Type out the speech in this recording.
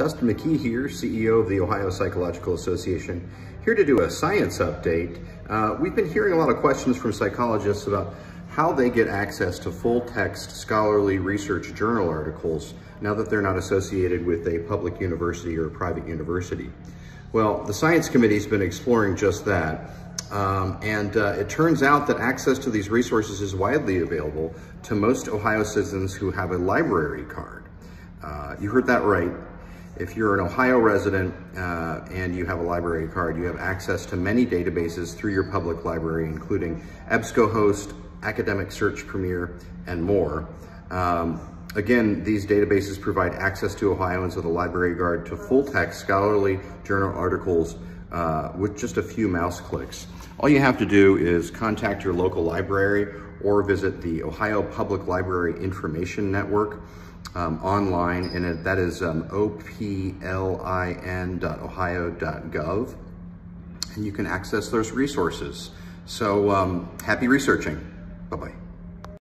Dustin McKee here, CEO of the Ohio Psychological Association, here to do a science update. Uh, we've been hearing a lot of questions from psychologists about how they get access to full text scholarly research journal articles now that they're not associated with a public university or private university. Well, the Science Committee's been exploring just that. Um, and uh, it turns out that access to these resources is widely available to most Ohio citizens who have a library card. Uh, you heard that right. If you're an Ohio resident uh, and you have a library card, you have access to many databases through your public library, including EBSCOhost, Academic Search Premier, and more. Um, again, these databases provide access to Ohioans with a library guard to full-text scholarly journal articles uh, with just a few mouse clicks. All you have to do is contact your local library or visit the Ohio Public Library Information Network um, online, and it, that is um, oplin.ohio.gov, and you can access those resources. So um, happy researching. Bye-bye.